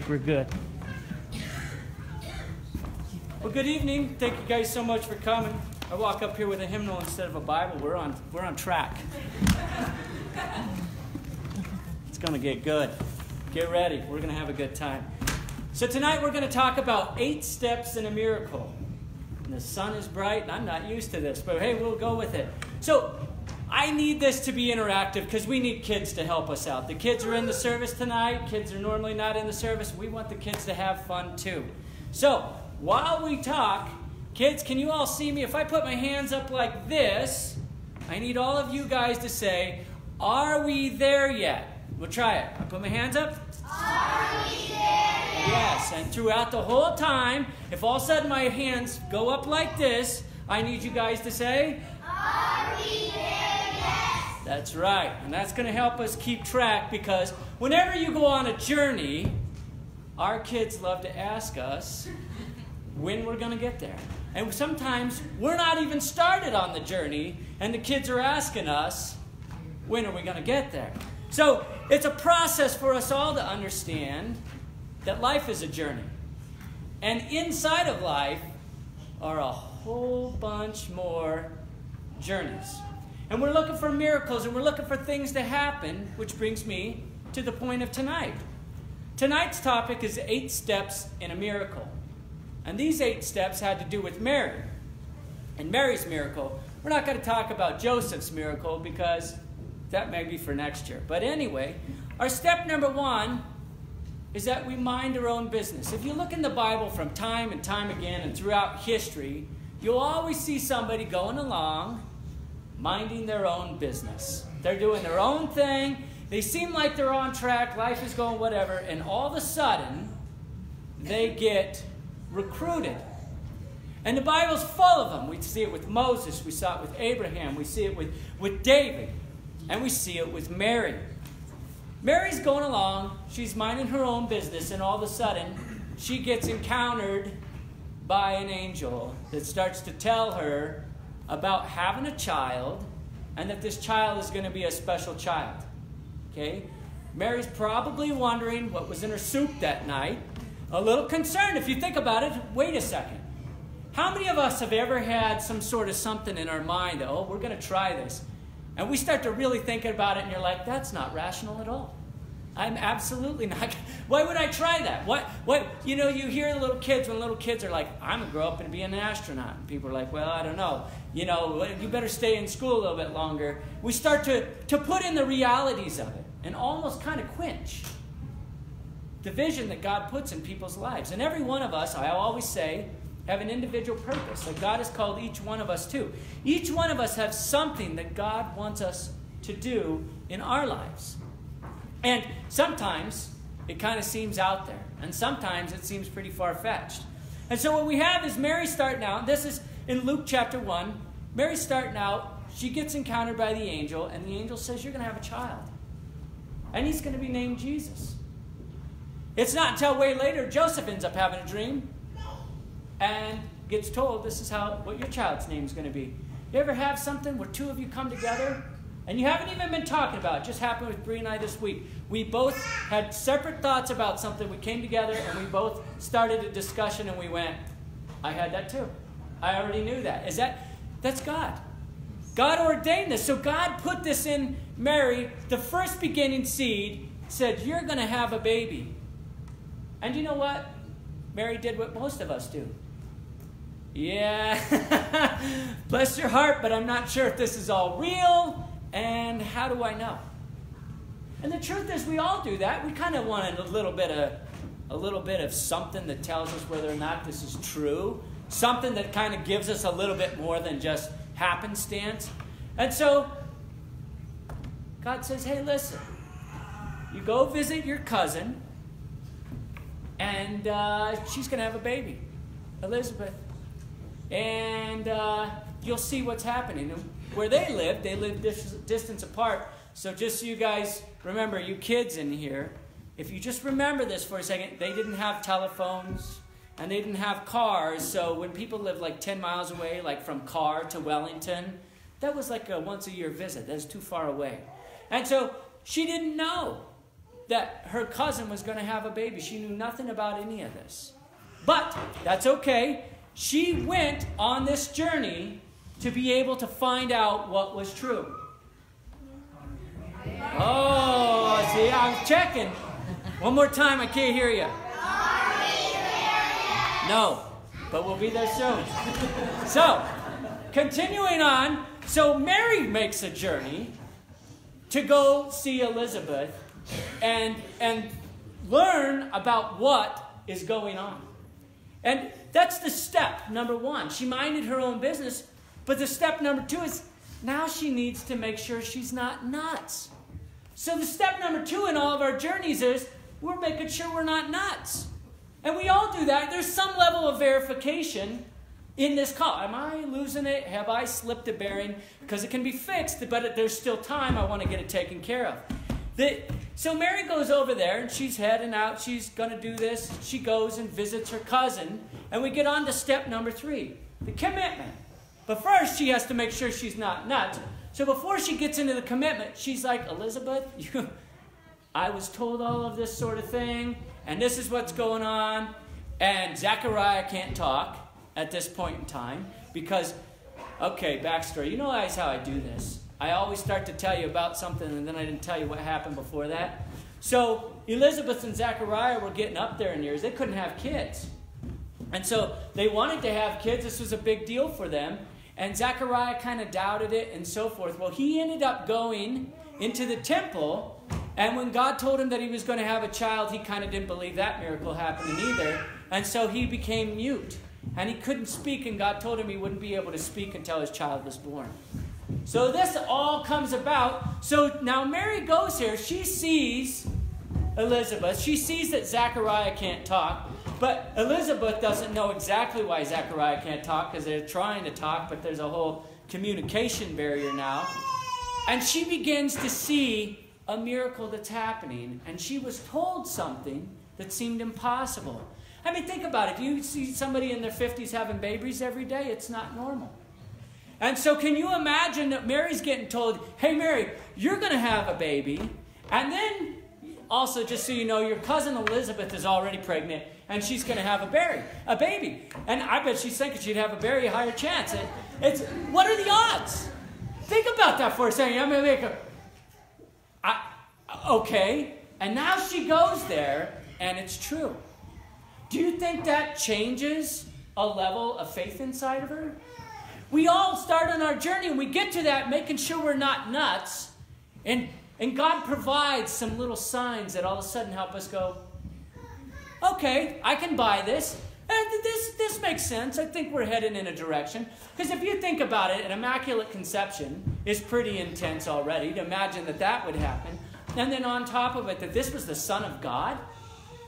think we're good. Well, good evening. Thank you guys so much for coming. I walk up here with a hymnal instead of a Bible. We're on, we're on track. it's going to get good. Get ready. We're going to have a good time. So, tonight we're going to talk about eight steps in a miracle. And the sun is bright, and I'm not used to this, but hey, we'll go with it. So, I need this to be interactive because we need kids to help us out. The kids are in the service tonight. Kids are normally not in the service. We want the kids to have fun too. So, while we talk, kids, can you all see me? If I put my hands up like this, I need all of you guys to say, Are we there yet? We'll try it. I put my hands up. Are we there yet? Yes, and throughout the whole time, if all of a sudden my hands go up like this, I need you guys to say, That's right. And that's going to help us keep track because whenever you go on a journey, our kids love to ask us when we're going to get there. And sometimes we're not even started on the journey, and the kids are asking us, when are we going to get there? So it's a process for us all to understand that life is a journey. And inside of life are a whole bunch more journeys. And we're looking for miracles and we're looking for things to happen, which brings me to the point of tonight. Tonight's topic is eight steps in a miracle. And these eight steps had to do with Mary. And Mary's miracle, we're not going to talk about Joseph's miracle because that may be for next year. But anyway, our step number one is that we mind our own business. If you look in the Bible from time and time again and throughout history, you'll always see somebody going along minding their own business. They're doing their own thing. They seem like they're on track, life is going whatever, and all of a sudden, they get recruited. And the Bible's full of them. We see it with Moses, we saw it with Abraham, we see it with, with David, and we see it with Mary. Mary's going along, she's minding her own business, and all of a sudden, she gets encountered by an angel that starts to tell her about having a child and that this child is going to be a special child. Okay? Mary's probably wondering what was in her soup that night. A little concerned if you think about it. Wait a second. How many of us have ever had some sort of something in our mind that, oh, we're going to try this? And we start to really think about it, and you're like, that's not rational at all. I'm absolutely not. Why would I try that? What? What? You know, you hear little kids when little kids are like, "I'm gonna grow up and be an astronaut." And people are like, "Well, I don't know. You know, you better stay in school a little bit longer." We start to to put in the realities of it and almost kind of quench the vision that God puts in people's lives. And every one of us, I always say, have an individual purpose that God has called each one of us to. Each one of us have something that God wants us to do in our lives. And sometimes it kind of seems out there, and sometimes it seems pretty far fetched. And so what we have is Mary starting out. This is in Luke chapter 1. Mary's starting out. She gets encountered by the angel, and the angel says, You're going to have a child. And he's going to be named Jesus. It's not until way later Joseph ends up having a dream and gets told this is how what your child's name is going to be. You ever have something where two of you come together and you haven't even been talking about it. Just happened with Bree and I this week. We both had separate thoughts about something. We came together and we both started a discussion and we went, I had that too. I already knew that. Is that that's God. God ordained this. So God put this in Mary, the first beginning seed, said, You're going to have a baby. And you know what? Mary did what most of us do. Yeah, bless your heart, but I'm not sure if this is all real. And how do I know? And the truth is, we all do that. We kind of want a little bit of a little bit of something that tells us whether or not this is true. Something that kind of gives us a little bit more than just happenstance. And so God says, "Hey, listen. You go visit your cousin, and uh, she's going to have a baby, Elizabeth, and uh, you'll see what's happening." Where they lived, they lived dis- distance apart. So just so you guys remember, you kids in here, if you just remember this for a second, they didn't have telephones and they didn't have cars. So when people lived like 10 miles away, like from Carr to Wellington, that was like a once a year visit. That's too far away. And so she didn't know that her cousin was going to have a baby. She knew nothing about any of this. But that's okay. She went on this journey to be able to find out what was true. Oh, see, I'm checking. One more time, I can't hear you. No, but we'll be there soon. So, continuing on, so Mary makes a journey to go see Elizabeth and, and learn about what is going on. And that's the step number one. She minded her own business, but the step number two is now she needs to make sure she's not nuts. So the step number two in all of our journeys is we're making sure we're not nuts. And we all do that. There's some level of verification in this call. Am I losing it? Have I slipped a bearing? Because it can be fixed, but there's still time. I want to get it taken care of. The, so Mary goes over there and she's heading out. She's going to do this. She goes and visits her cousin. And we get on to step number three the commitment. But first, she has to make sure she's not nuts. So before she gets into the commitment, she's like, Elizabeth, you, I was told all of this sort of thing, and this is what's going on. And Zechariah can't talk at this point in time because, okay, backstory. You know how I do this. I always start to tell you about something and then I didn't tell you what happened before that. So Elizabeth and Zechariah were getting up there in years. They couldn't have kids. And so they wanted to have kids. This was a big deal for them. And Zechariah kind of doubted it and so forth. Well, he ended up going into the temple. And when God told him that he was going to have a child, he kind of didn't believe that miracle happening either. And so he became mute. And he couldn't speak, and God told him he wouldn't be able to speak until his child was born. So this all comes about. So now Mary goes here. She sees Elizabeth. She sees that Zechariah can't talk. But Elizabeth doesn't know exactly why Zechariah can't talk because they're trying to talk, but there's a whole communication barrier now. And she begins to see a miracle that's happening. And she was told something that seemed impossible. I mean, think about it. You see somebody in their 50s having babies every day, it's not normal. And so, can you imagine that Mary's getting told, hey, Mary, you're going to have a baby. And then, also, just so you know, your cousin Elizabeth is already pregnant and she's going to have a berry, a baby. And I bet she's thinking she'd have a very higher chance. It, it's, what are the odds? Think about that for a second. I'm going to okay. And now she goes there and it's true. Do you think that changes a level of faith inside of her? We all start on our journey and we get to that making sure we're not nuts. And, and God provides some little signs that all of a sudden help us go, okay, I can buy this. Uh, and this, this makes sense. I think we're heading in a direction. Because if you think about it, an immaculate conception is pretty intense already. To imagine that that would happen. And then on top of it, that this was the Son of God.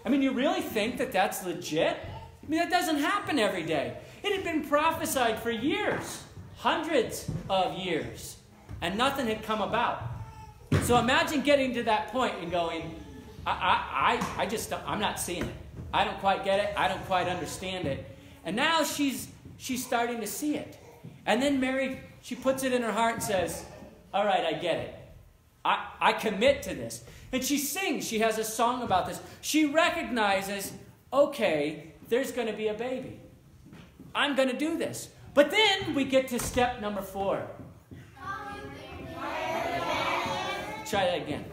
I mean, you really think that that's legit? I mean, that doesn't happen every day. It had been prophesied for years, hundreds of years, and nothing had come about. So imagine getting to that point and going, I, I, I, I just, I'm not seeing it. I don't quite get it. I don't quite understand it. And now she's, she's starting to see it. And then Mary, she puts it in her heart and says, All right, I get it. I, I commit to this. And she sings. She has a song about this. She recognizes, okay, there's going to be a baby. I'm going to do this. But then we get to step number four. Try that again.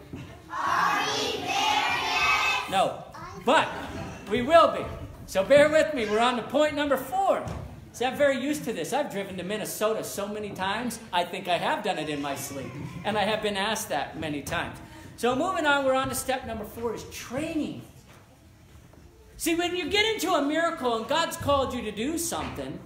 No, but we will be. So bear with me. We're on to point number four. See, I'm very used to this. I've driven to Minnesota so many times, I think I have done it in my sleep. And I have been asked that many times. So moving on, we're on to step number four is training. See, when you get into a miracle and God's called you to do something,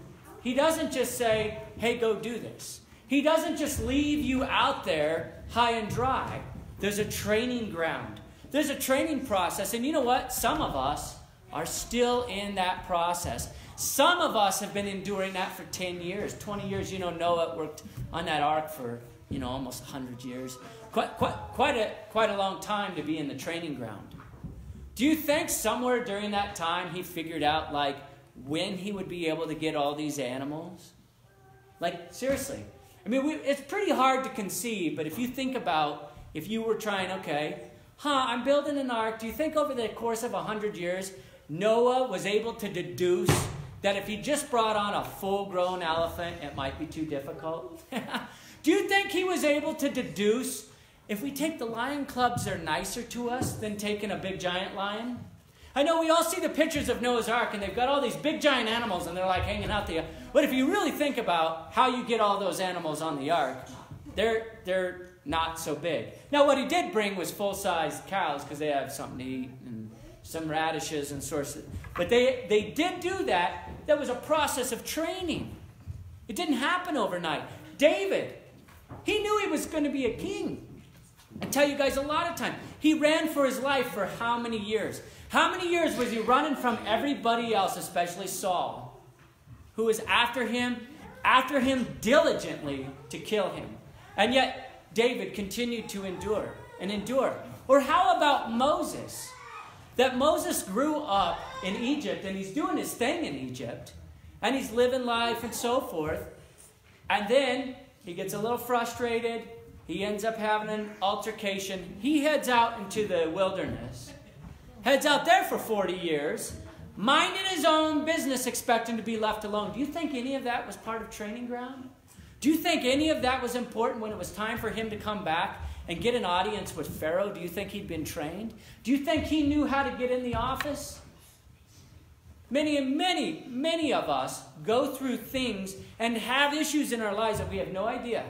He doesn't just say, hey, go do this. He doesn't just leave you out there high and dry. There's a training ground, there's a training process. And you know what? Some of us are still in that process. Some of us have been enduring that for 10 years, 20 years. You know, Noah worked on that ark for, you know, almost 100 years. Quite, quite, quite, a, quite a long time to be in the training ground. Do you think somewhere during that time he figured out, like, when he would be able to get all these animals? Like, seriously. I mean, we, it's pretty hard to conceive, but if you think about if you were trying, okay, huh, I'm building an ark. Do you think over the course of a hundred years, Noah was able to deduce that if he just brought on a full grown elephant, it might be too difficult? Do you think he was able to deduce if we take the lion clubs, they're nicer to us than taking a big giant lion? I know we all see the pictures of Noah's Ark and they've got all these big giant animals and they're like hanging out there. But if you really think about how you get all those animals on the ark, they're, they're not so big. Now, what he did bring was full sized cows because they have something to eat some radishes and of. But they, they did do that. That was a process of training. It didn't happen overnight. David, he knew he was going to be a king. I tell you guys a lot of time. He ran for his life for how many years? How many years was he running from everybody else, especially Saul, who was after him, after him diligently to kill him? And yet, David continued to endure and endure. Or how about Moses? That Moses grew up in Egypt and he's doing his thing in Egypt and he's living life and so forth. And then he gets a little frustrated. He ends up having an altercation. He heads out into the wilderness heads out there for 40 years, minding his own business, expecting to be left alone. Do you think any of that was part of training ground? Do you think any of that was important when it was time for him to come back and get an audience with Pharaoh? Do you think he'd been trained? Do you think he knew how to get in the office? Many and many, many of us go through things and have issues in our lives that we have no idea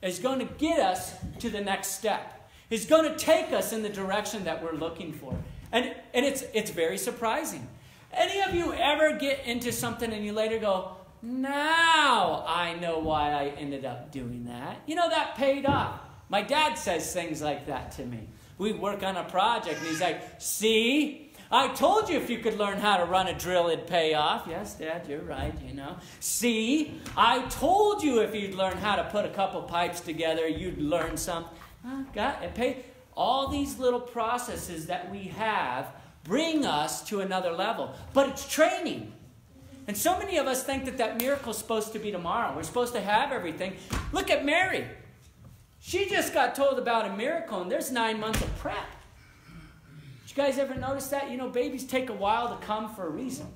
is going to get us to the next step. Is going to take us in the direction that we're looking for. And, and it's, it's very surprising. Any of you ever get into something and you later go, now I know why I ended up doing that? You know, that paid off. My dad says things like that to me. We work on a project and he's like, see, I told you if you could learn how to run a drill, it'd pay off. Yes, Dad, you're right, you know. See, I told you if you'd learn how to put a couple pipes together, you'd learn something. Oh, God, it paid all these little processes that we have bring us to another level. But it's training. And so many of us think that that miracle is supposed to be tomorrow. We're supposed to have everything. Look at Mary. She just got told about a miracle, and there's nine months of prep. Did you guys ever notice that? You know, babies take a while to come for a reason.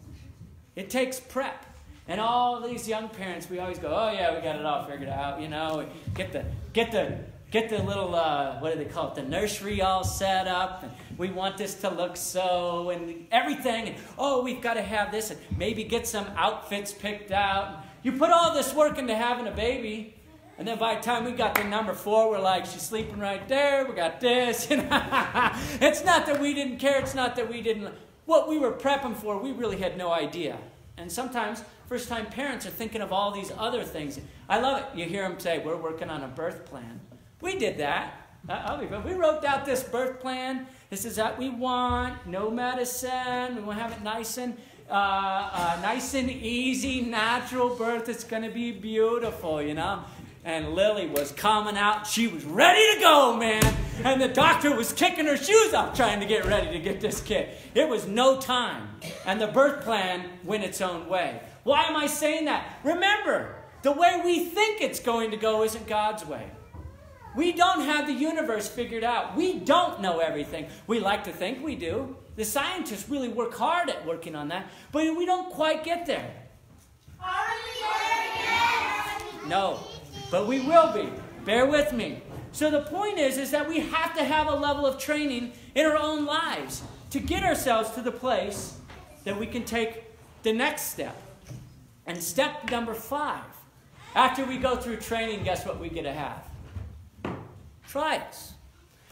It takes prep. And all these young parents, we always go, oh yeah, we got it all figured out, you know, get the get the get the little, uh, what do they call it, the nursery all set up. And we want this to look so, and everything. And oh, we've got to have this, and maybe get some outfits picked out. You put all this work into having a baby, and then by the time we got to number four, we're like, she's sleeping right there. We got this. it's not that we didn't care. It's not that we didn't. What we were prepping for, we really had no idea. And sometimes first time parents are thinking of all these other things. I love it. You hear them say, We're working on a birth plan. We did that. We wrote out this birth plan. This is what we want. No medicine. We want to have it nice and uh, uh, nice and easy, natural birth. It's going to be beautiful, you know. And Lily was coming out. She was ready to go, man. And the doctor was kicking her shoes off trying to get ready to get this kid. It was no time. And the birth plan went its own way. Why am I saying that? Remember, the way we think it's going to go isn't God's way. We don't have the universe figured out. We don't know everything. We like to think we do. The scientists really work hard at working on that, but we don't quite get there. Are we there yet? No, but we will be. Bear with me. So the point is, is that we have to have a level of training in our own lives to get ourselves to the place that we can take the next step. And step number five, after we go through training, guess what we get to have? trials.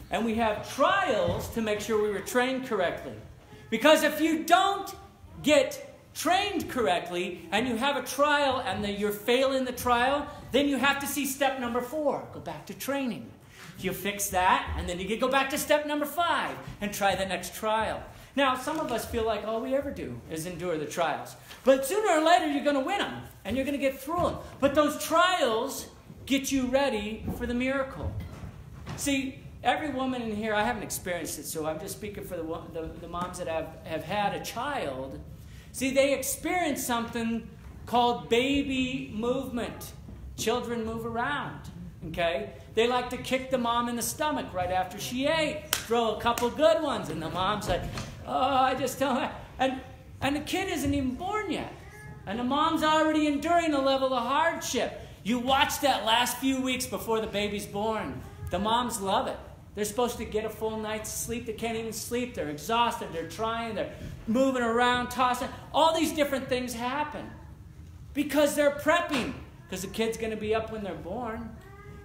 And we have trials to make sure we were trained correctly. Because if you don't get trained correctly and you have a trial and the, you're failing the trial, then you have to see step number four go back to training. You fix that, and then you can go back to step number five and try the next trial. Now, some of us feel like all we ever do is endure the trials. But sooner or later, you're going to win them and you're going to get through them. But those trials get you ready for the miracle. See, every woman in here, I haven't experienced it, so I'm just speaking for the, the, the moms that have, have had a child. See, they experience something called baby movement. Children move around, okay? They like to kick the mom in the stomach right after she ate. throw a couple good ones. And the mom's like, oh, I just don't. Have. And, and the kid isn't even born yet. And the mom's already enduring a level of hardship. You watch that last few weeks before the baby's born. The moms love it. They're supposed to get a full night's sleep. They can't even sleep. They're exhausted. They're trying. They're moving around, tossing. All these different things happen because they're prepping. Because the kid's going to be up when they're born.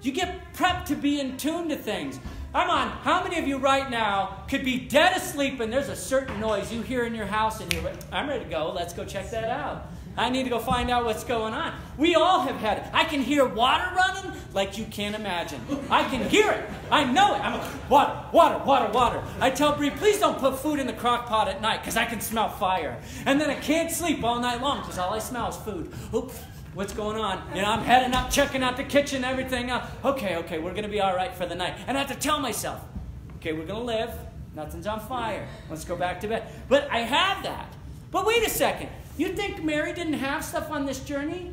You get prepped to be in tune to things. I'm on. How many of you right now could be dead asleep and there's a certain noise you hear in your house and you're, I'm ready to go. Let's go check that out. I need to go find out what's going on. We all have had it. I can hear water running like you can't imagine. I can hear it. I know it. I'm like, water, water, water, water. I tell Bree, please don't put food in the crock pot at night because I can smell fire. And then I can't sleep all night long because all I smell is food. Oops. What's going on? You know, I'm heading up, checking out the kitchen, everything. Else. Okay, okay, we're going to be all right for the night. And I have to tell myself, okay, we're going to live. Nothing's on fire. Let's go back to bed. But I have that. But wait a second. You think Mary didn't have stuff on this journey?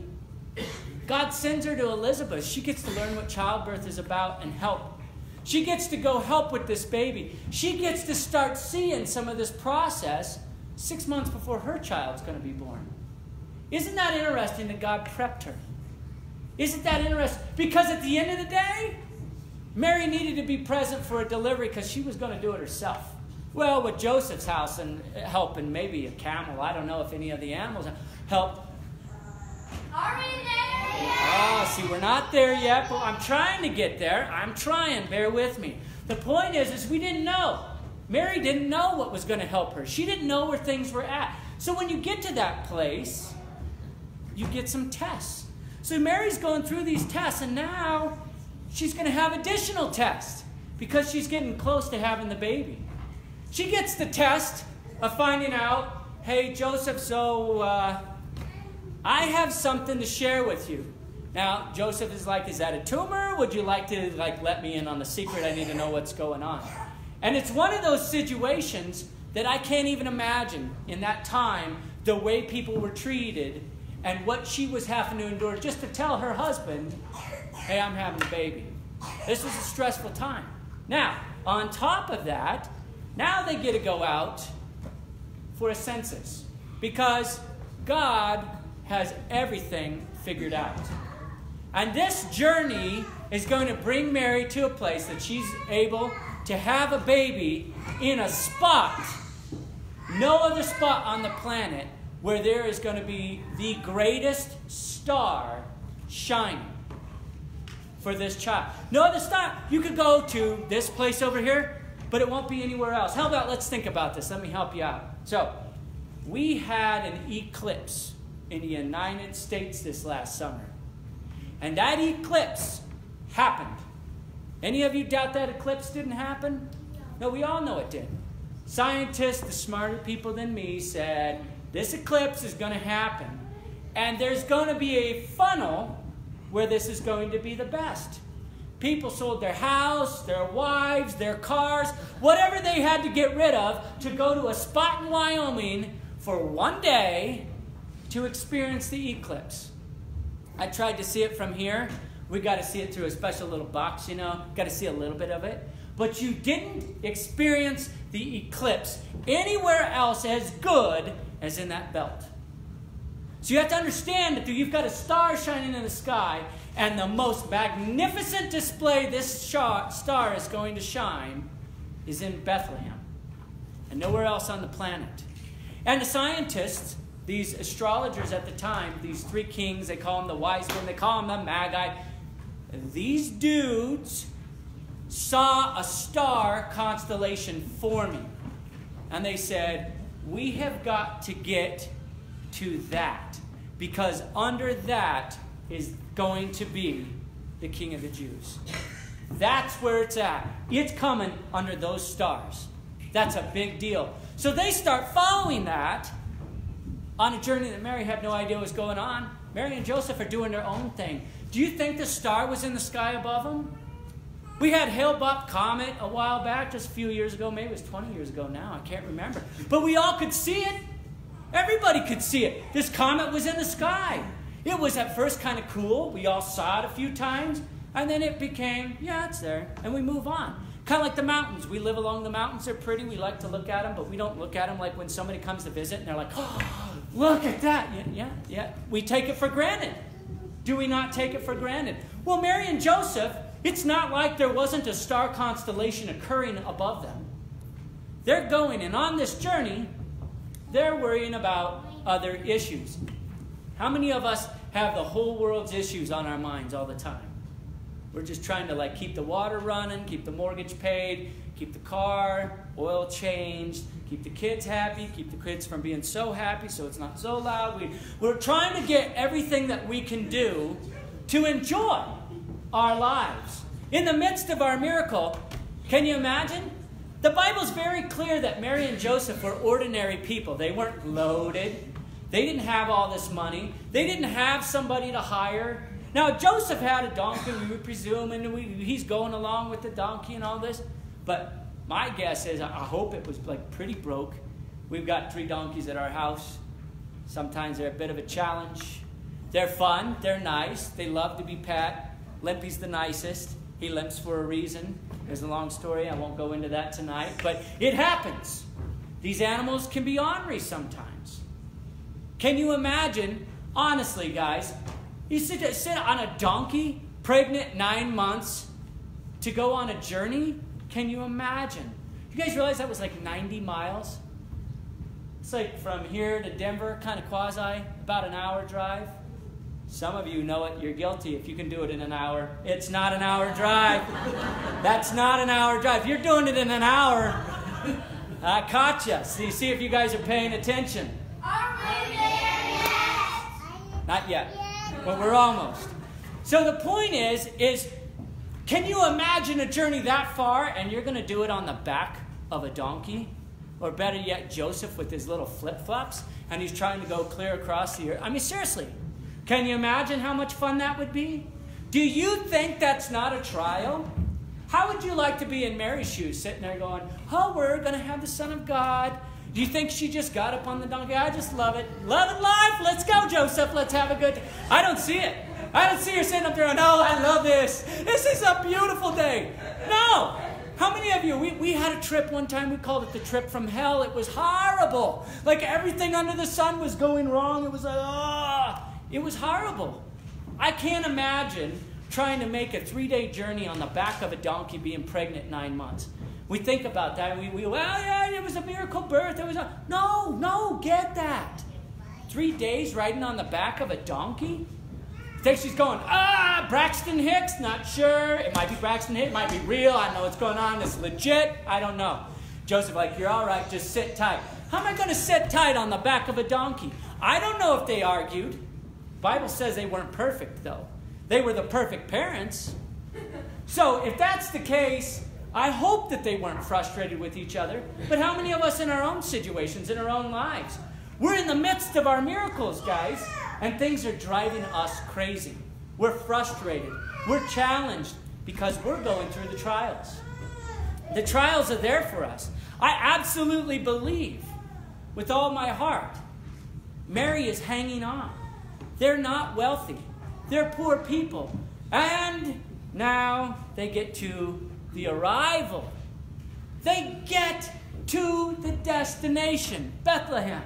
God sends her to Elizabeth. She gets to learn what childbirth is about and help. She gets to go help with this baby. She gets to start seeing some of this process six months before her child's going to be born. Isn't that interesting that God prepped her? Isn't that interesting? Because at the end of the day, Mary needed to be present for a delivery because she was going to do it herself. Well, with Joseph's house and uh, help and maybe a camel. I don't know if any of the animals helped. Are we there yet? Oh, see, we're not there yet, but I'm trying to get there. I'm trying. Bear with me. The point is, is we didn't know. Mary didn't know what was going to help her. She didn't know where things were at. So when you get to that place, you get some tests. So Mary's going through these tests, and now she's going to have additional tests because she's getting close to having the baby. She gets the test of finding out, hey, Joseph, so uh, I have something to share with you. Now, Joseph is like, is that a tumor? Would you like to like let me in on the secret? I need to know what's going on. And it's one of those situations that I can't even imagine in that time the way people were treated and what she was having to endure just to tell her husband, hey, I'm having a baby. This was a stressful time. Now, on top of that, now they get to go out for a census because God has everything figured out. And this journey is going to bring Mary to a place that she's able to have a baby in a spot, no other spot on the planet where there is going to be the greatest star shining for this child. No other star. You could go to this place over here, but it won't be anywhere else. How about let's think about this? Let me help you out. So, we had an eclipse in the United States this last summer. And that eclipse happened. Any of you doubt that eclipse didn't happen? No, we all know it did. Scientists, the smarter people than me, said this eclipse is going to happen. And there's going to be a funnel where this is going to be the best. People sold their house, their wives, their cars, whatever they had to get rid of to go to a spot in Wyoming for one day to experience the eclipse. I tried to see it from here. We got to see it through a special little box, you know, got to see a little bit of it. But you didn't experience the eclipse anywhere else as good as in that belt. So you have to understand that you've got a star shining in the sky, and the most magnificent display this star is going to shine is in Bethlehem and nowhere else on the planet. And the scientists, these astrologers at the time, these three kings, they call them the wise men, they call them the magi. These dudes saw a star constellation forming. And they said, We have got to get to that because under that is going to be the King of the Jews. That's where it's at. It's coming under those stars. That's a big deal. So they start following that on a journey that Mary had no idea was going on. Mary and Joseph are doing their own thing. Do you think the star was in the sky above them? We had Hale-Bopp Comet a while back, just a few years ago. Maybe it was 20 years ago now. I can't remember. But we all could see it. Everybody could see it. This comet was in the sky. It was at first kind of cool. We all saw it a few times. And then it became, yeah, it's there. And we move on. Kind of like the mountains. We live along the mountains. They're pretty. We like to look at them, but we don't look at them like when somebody comes to visit and they're like, oh, look at that. Yeah, yeah, yeah. We take it for granted. Do we not take it for granted? Well, Mary and Joseph, it's not like there wasn't a star constellation occurring above them. They're going, and on this journey, they're worrying about other issues. How many of us have the whole world's issues on our minds all the time? We're just trying to like keep the water running, keep the mortgage paid, keep the car, oil changed, keep the kids happy, keep the kids from being so happy so it's not so loud. We, we're trying to get everything that we can do to enjoy our lives. In the midst of our miracle, can you imagine? The Bible's very clear that Mary and Joseph were ordinary people. They weren't loaded. They didn't have all this money. They didn't have somebody to hire. Now, Joseph had a donkey, we would presume, and we, he's going along with the donkey and all this. But my guess is, I hope it was like pretty broke. We've got three donkeys at our house. Sometimes they're a bit of a challenge. They're fun, they're nice, they love to be pet. Limpy's the nicest. He limps for a reason. There's a long story, I won't go into that tonight, but it happens. These animals can be ornery sometimes. Can you imagine, honestly, guys, you sit, sit on a donkey, pregnant nine months, to go on a journey? Can you imagine? You guys realize that was like 90 miles? It's like from here to Denver, kind of quasi, about an hour drive. Some of you know it, you're guilty if you can do it in an hour. It's not an hour drive. That's not an hour drive. If you're doing it in an hour, I caught you. See, see if you guys are paying attention. Are we there yet? Not yet but we're almost. So the point is, is can you imagine a journey that far and you're going to do it on the back of a donkey? Or better yet, Joseph with his little flip flops and he's trying to go clear across the earth. I mean, seriously, can you imagine how much fun that would be? Do you think that's not a trial? How would you like to be in Mary's shoes, sitting there going, Oh, we're going to have the Son of God do you think she just got up on the donkey? I just love it. Love and life. Let's go, Joseph. Let's have a good day. I don't see it. I don't see her sitting up there going, oh, I love this. This is a beautiful day. No. How many of you, we, we had a trip one time, we called it the trip from hell. It was horrible. Like everything under the sun was going wrong. It was like, ah, oh, it was horrible. I can't imagine trying to make a three day journey on the back of a donkey being pregnant nine months. We think about that. We, we, well, yeah, it was a miracle birth. It was a, no, no, get that. Three days riding on the back of a donkey? Think she's going, ah, Braxton Hicks? Not sure. It might be Braxton Hicks. It might be real. I know what's going on. It's legit. I don't know. Joseph, like, you're all right. Just sit tight. How am I going to sit tight on the back of a donkey? I don't know if they argued. Bible says they weren't perfect, though. They were the perfect parents. So if that's the case, I hope that they weren't frustrated with each other, but how many of us in our own situations, in our own lives? We're in the midst of our miracles, guys, and things are driving us crazy. We're frustrated. We're challenged because we're going through the trials. The trials are there for us. I absolutely believe with all my heart Mary is hanging on. They're not wealthy, they're poor people. And now they get to the arrival. They get to the destination, Bethlehem.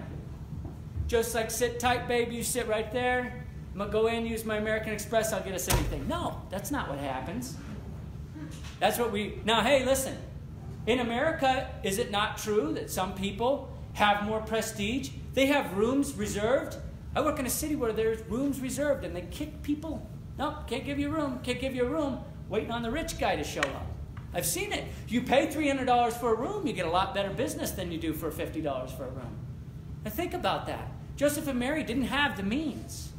Just like sit tight, baby, you sit right there. I'm gonna go in, use my American Express, I'll get us anything. No, that's not what happens. That's what we. Now, hey, listen. In America, is it not true that some people have more prestige? They have rooms reserved. I work in a city where there's rooms reserved and they kick people. Nope, can't give you a room, can't give you a room, waiting on the rich guy to show up. I've seen it. You pay $300 for a room, you get a lot better business than you do for $50 for a room. Now think about that. Joseph and Mary didn't have the means.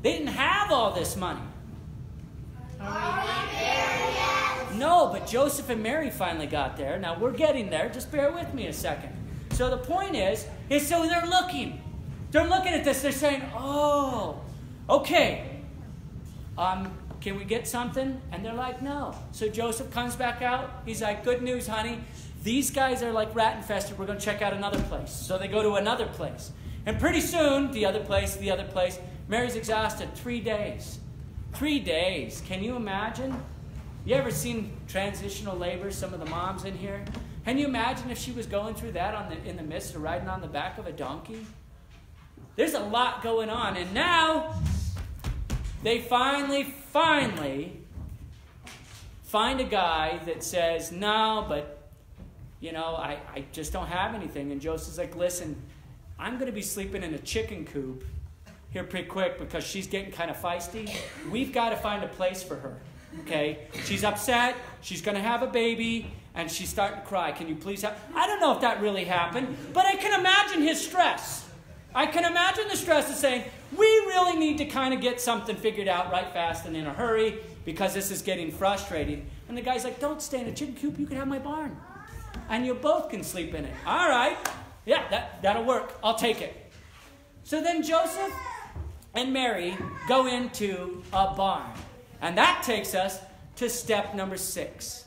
They didn't have all this money. No, but Joseph and Mary finally got there. Now we're getting there. Just bear with me a second. So the point is, is so they're looking. They're looking at this. They're saying, "Oh, okay. Um, can we get something? And they're like, No. So Joseph comes back out. He's like, Good news, honey. These guys are like rat infested. We're going to check out another place. So they go to another place. And pretty soon, the other place, the other place, Mary's exhausted. Three days. Three days. Can you imagine? You ever seen transitional labor, some of the moms in here? Can you imagine if she was going through that on the, in the midst of riding on the back of a donkey? There's a lot going on. And now they finally, finally find a guy that says, No, but, you know, I, I just don't have anything. And Joseph's like, Listen, I'm going to be sleeping in a chicken coop here pretty quick because she's getting kind of feisty. We've got to find a place for her. Okay? She's upset. She's going to have a baby and she's starting to cry. Can you please help? I don't know if that really happened, but I can imagine his stress. I can imagine the stress of saying, we really need to kind of get something figured out right fast and in a hurry because this is getting frustrating. And the guy's like, don't stay in a chicken coop, you can have my barn. And you both can sleep in it. All right. Yeah, that, that'll work. I'll take it. So then Joseph and Mary go into a barn. And that takes us to step number six.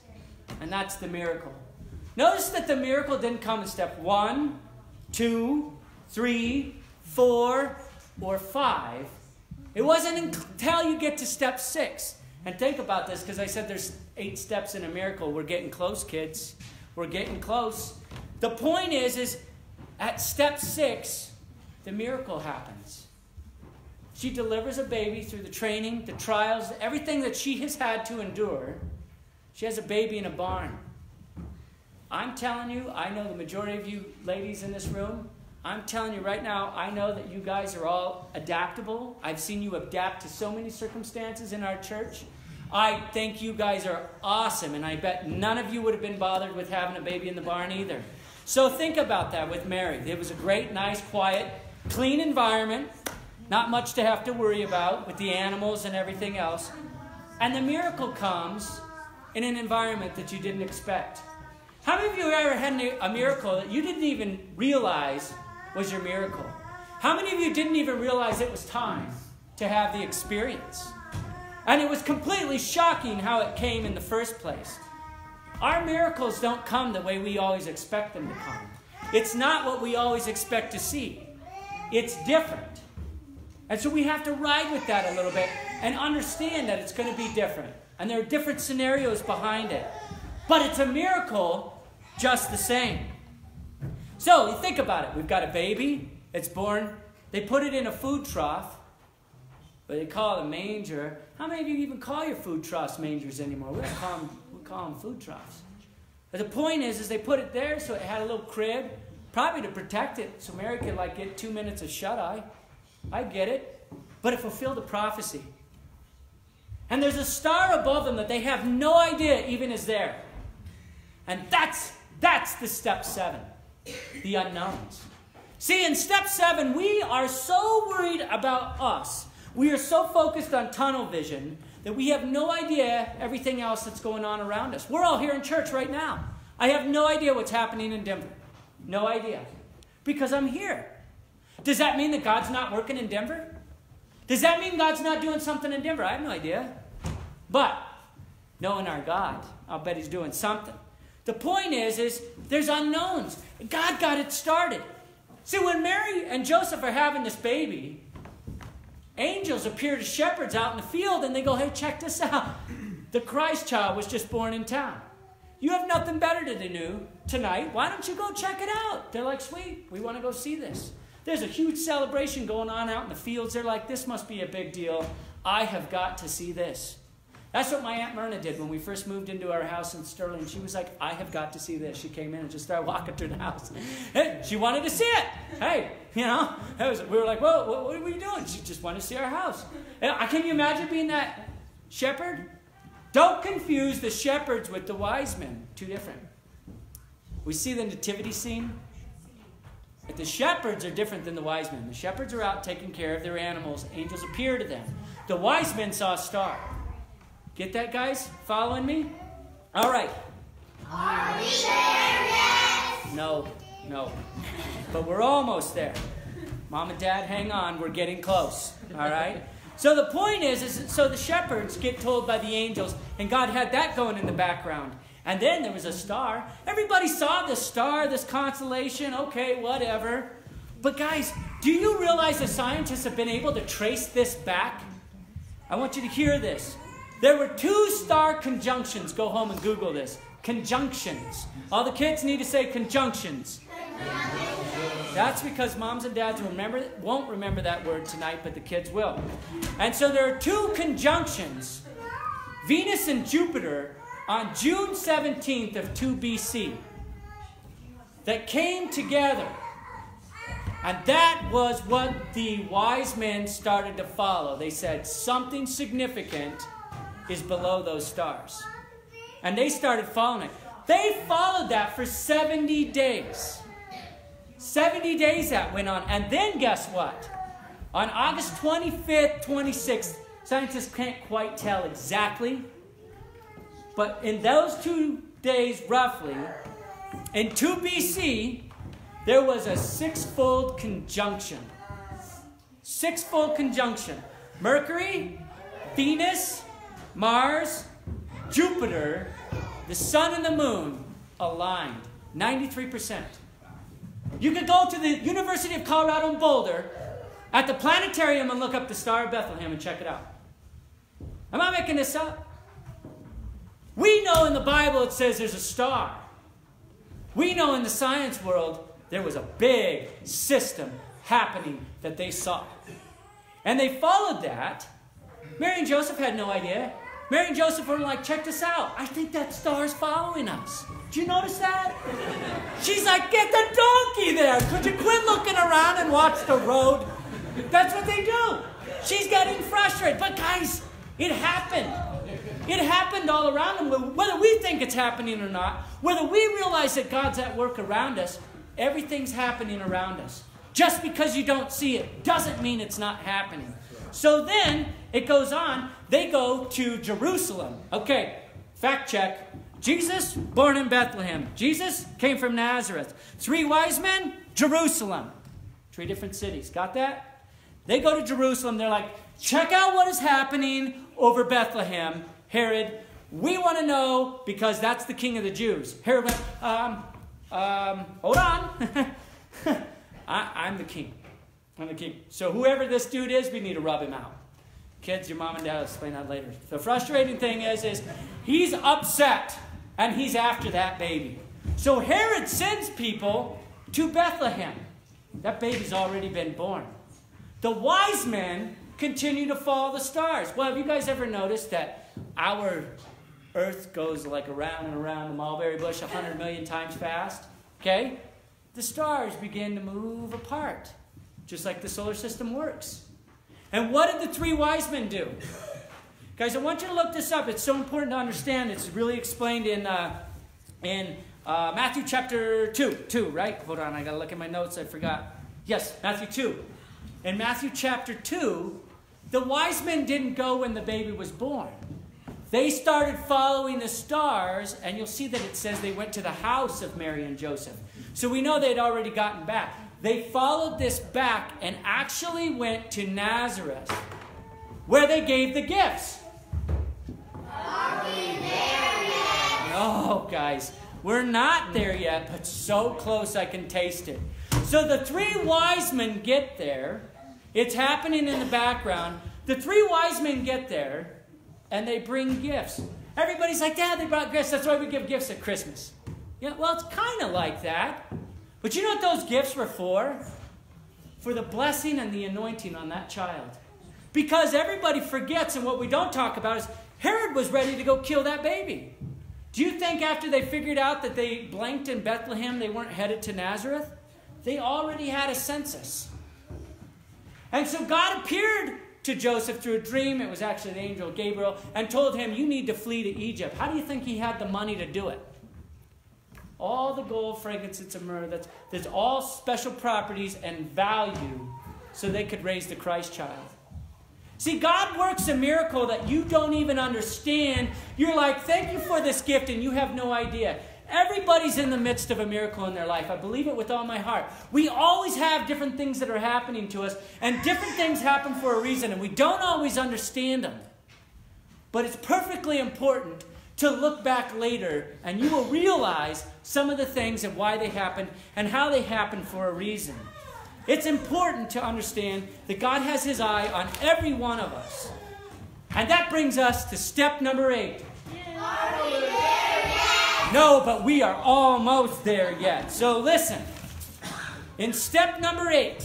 And that's the miracle. Notice that the miracle didn't come in step one, two, three, four, or five. It wasn't until you get to step six. And think about this because I said there's eight steps in a miracle. We're getting close, kids. We're getting close. The point is, is at step six, the miracle happens. She delivers a baby through the training, the trials, everything that she has had to endure. She has a baby in a barn. I'm telling you, I know the majority of you ladies in this room, I'm telling you right now, I know that you guys are all adaptable. I've seen you adapt to so many circumstances in our church. I think you guys are awesome, and I bet none of you would have been bothered with having a baby in the barn either. So think about that with Mary. It was a great, nice, quiet, clean environment, not much to have to worry about with the animals and everything else. And the miracle comes in an environment that you didn't expect. How many of you ever had a miracle that you didn't even realize was your miracle? How many of you didn't even realize it was time to have the experience? And it was completely shocking how it came in the first place. Our miracles don't come the way we always expect them to come. It's not what we always expect to see. It's different. And so we have to ride with that a little bit and understand that it's going to be different. And there are different scenarios behind it. But it's a miracle just the same. So you think about it. We've got a baby. It's born. They put it in a food trough. But they call it a manger. How many of you even call your food troughs mangers anymore? We don't call them, we call them food troughs. But the point is, is they put it there so it had a little crib, probably to protect it, so Mary could like get two minutes of shut eye. I get it. But it fulfilled a prophecy. And there's a star above them that they have no idea even is there. And that's that's the step seven. The unknowns. See, in step seven, we are so worried about us. We are so focused on tunnel vision that we have no idea everything else that's going on around us. We're all here in church right now. I have no idea what's happening in Denver. No idea. Because I'm here. Does that mean that God's not working in Denver? Does that mean God's not doing something in Denver? I have no idea. But knowing our God, I'll bet He's doing something. The point is, is there's unknowns. God got it started. See, when Mary and Joseph are having this baby, angels appear to shepherds out in the field and they go, hey, check this out. The Christ child was just born in town. You have nothing better to do tonight. Why don't you go check it out? They're like, sweet, we want to go see this. There's a huge celebration going on out in the fields. They're like, this must be a big deal. I have got to see this. That's what my Aunt Myrna did when we first moved into our house in Sterling. She was like, I have got to see this. She came in and just started walking through the house. Hey, she wanted to see it. Hey, you know, was, we were like, whoa, what, what are you doing? She just wanted to see our house. And can you imagine being that shepherd? Don't confuse the shepherds with the wise men. Two different. We see the nativity scene. But the shepherds are different than the wise men. The shepherds are out taking care of their animals. Angels appear to them. The wise men saw a star. Get that, guys? Following me? All right. Are we there yet? No, no. But we're almost there. Mom and Dad, hang on. We're getting close. All right? So the point is, is so the shepherds get told by the angels, and God had that going in the background. And then there was a star. Everybody saw this star, this constellation. Okay, whatever. But guys, do you realize the scientists have been able to trace this back? I want you to hear this. There were two star conjunctions. Go home and Google this. Conjunctions. All the kids need to say conjunctions. That's because moms and dads remember, won't remember that word tonight, but the kids will. And so there are two conjunctions Venus and Jupiter on June 17th of 2 BC that came together. And that was what the wise men started to follow. They said something significant is below those stars. And they started following it. They followed that for 70 days. 70 days that went on. And then guess what? On August 25th, 26th, scientists can't quite tell exactly, but in those two days, roughly, in 2 BC, there was a sixfold conjunction. Sixfold conjunction. Mercury, Venus, Mars, Jupiter, the sun and the moon aligned. 93%. You could go to the University of Colorado in Boulder at the planetarium and look up the Star of Bethlehem and check it out. Am I making this up? We know in the Bible it says there's a star. We know in the science world there was a big system happening that they saw. And they followed that. Mary and Joseph had no idea. Mary and Joseph were like, check this out. I think that star's following us. Do you notice that? She's like, get the donkey there. Could you quit looking around and watch the road? That's what they do. She's getting frustrated. But guys, it happened. It happened all around them. Whether we think it's happening or not, whether we realize that God's at work around us, everything's happening around us. Just because you don't see it doesn't mean it's not happening. So then it goes on. They go to Jerusalem. Okay, fact check. Jesus, born in Bethlehem. Jesus came from Nazareth. Three wise men, Jerusalem. Three different cities. Got that? They go to Jerusalem. They're like, check out what is happening over Bethlehem. Herod, we want to know because that's the king of the Jews. Herod went, um, um, hold on. I, am the king. I'm the king. So whoever this dude is, we need to rub him out. Kids, your mom and dad will explain that later. The frustrating thing is, is he's upset and he's after that baby. So Herod sends people to Bethlehem. That baby's already been born. The wise men continue to follow the stars. Well, have you guys ever noticed that our Earth goes like around and around the mulberry bush 100 million times fast? Okay? The stars begin to move apart, just like the solar system works. And what did the three wise men do? Guys, I want you to look this up. It's so important to understand. It's really explained in, uh, in uh, Matthew chapter 2. 2, right? Hold on, I got to look at my notes. I forgot. Yes, Matthew 2. In Matthew chapter 2, the wise men didn't go when the baby was born. They started following the stars, and you'll see that it says they went to the house of Mary and Joseph. So we know they'd already gotten back. They followed this back and actually went to Nazareth, where they gave the gifts. No, guys, we're not there yet, but so close I can taste it. So the three wise men get there. It's happening in the background. The three wise men get there and they bring gifts. Everybody's like, Dad, they brought gifts. That's why we give gifts at Christmas. Yeah, well, it's kind of like that. But you know what those gifts were for? For the blessing and the anointing on that child. Because everybody forgets, and what we don't talk about is Herod was ready to go kill that baby. Do you think after they figured out that they blanked in Bethlehem, they weren't headed to Nazareth? They already had a census. And so God appeared to Joseph through a dream. It was actually the angel Gabriel, and told him, You need to flee to Egypt. How do you think he had the money to do it? All the gold, frankincense, and myrrh, that's, that's all special properties and value so they could raise the Christ child. See, God works a miracle that you don't even understand. You're like, Thank you for this gift, and you have no idea. Everybody's in the midst of a miracle in their life. I believe it with all my heart. We always have different things that are happening to us, and different things happen for a reason, and we don't always understand them. But it's perfectly important to look back later, and you will realize some of the things and why they happened and how they happened for a reason. It's important to understand that God has His eye on every one of us. And that brings us to step number eight. No, but we are almost there yet. So listen. In step number eight,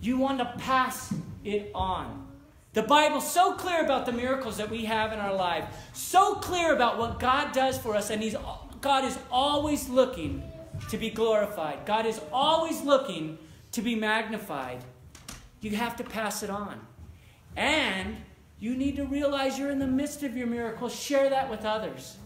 you want to pass it on. The Bible's so clear about the miracles that we have in our life, so clear about what God does for us, and He's God is always looking to be glorified. God is always looking to be magnified. You have to pass it on. And you need to realize you're in the midst of your miracle. Share that with others.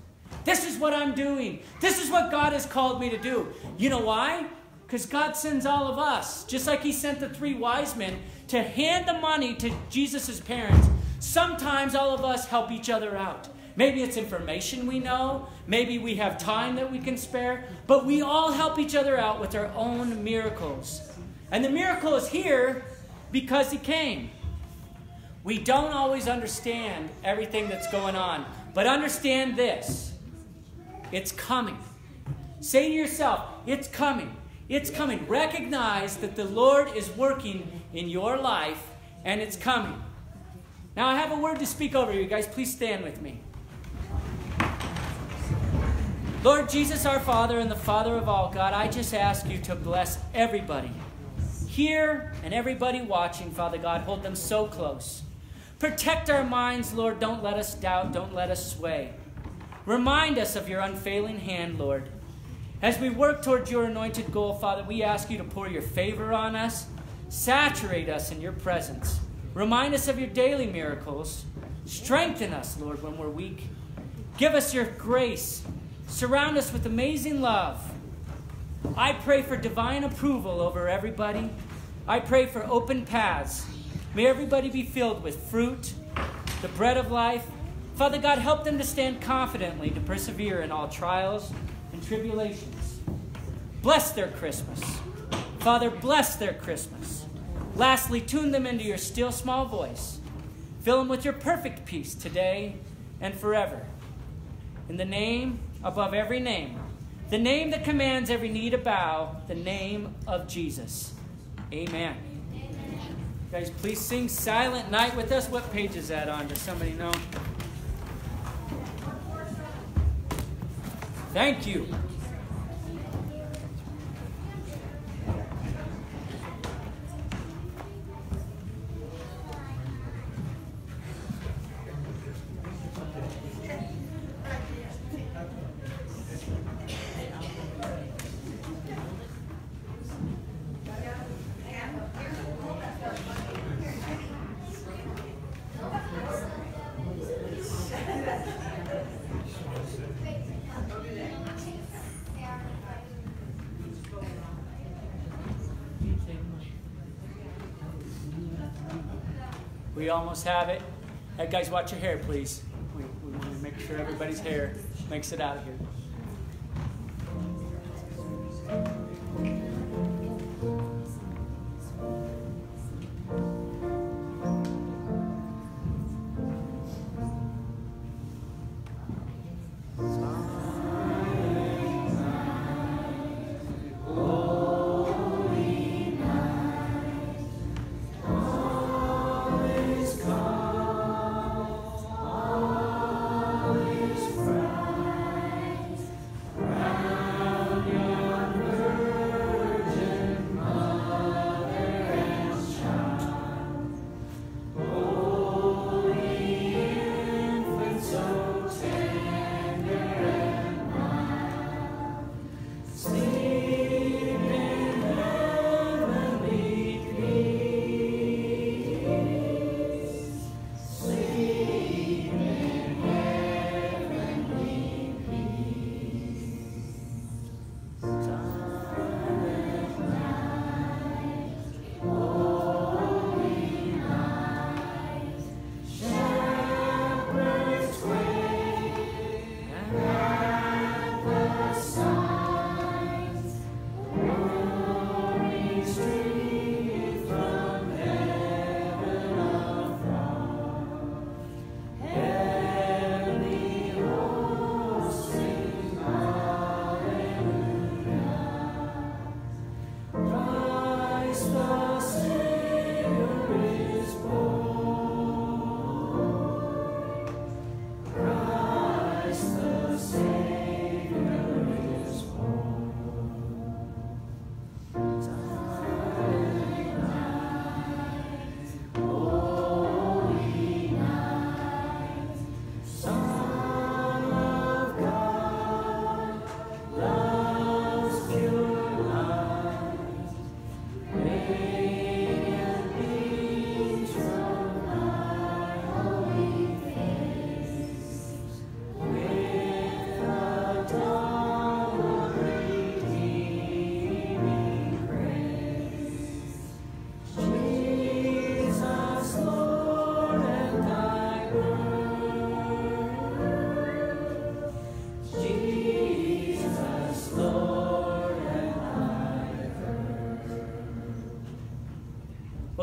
This is what I'm doing. This is what God has called me to do. You know why? Because God sends all of us, just like He sent the three wise men to hand the money to Jesus' parents. Sometimes all of us help each other out. Maybe it's information we know. Maybe we have time that we can spare. But we all help each other out with our own miracles. And the miracle is here because He came. We don't always understand everything that's going on. But understand this it's coming. Say to yourself, it's coming. It's coming. Recognize that the Lord is working in your life and it's coming. Now, I have a word to speak over you guys. Please stand with me. Lord Jesus, our Father and the Father of all, God, I just ask you to bless everybody here and everybody watching, Father God. Hold them so close. Protect our minds, Lord. Don't let us doubt. Don't let us sway. Remind us of your unfailing hand, Lord. As we work towards your anointed goal, Father, we ask you to pour your favor on us, saturate us in your presence. Remind us of your daily miracles. Strengthen us, Lord, when we're weak. Give us your grace Surround us with amazing love. I pray for divine approval over everybody. I pray for open paths. May everybody be filled with fruit, the bread of life. Father God, help them to stand confidently to persevere in all trials tribulations. Bless their Christmas. Father, bless their Christmas. Lastly, tune them into your still small voice. Fill them with your perfect peace today and forever. In the name above every name, the name that commands every knee to bow, the name of Jesus. Amen. Amen. Guys, please sing Silent Night with us. What page is that on? Does somebody know? Thank you. We almost have it. Hey, guys, watch your hair, please. We, we want to make sure everybody's hair makes it out of here. is come.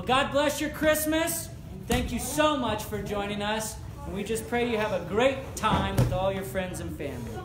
God bless your Christmas. Thank you so much for joining us. And we just pray you have a great time with all your friends and family.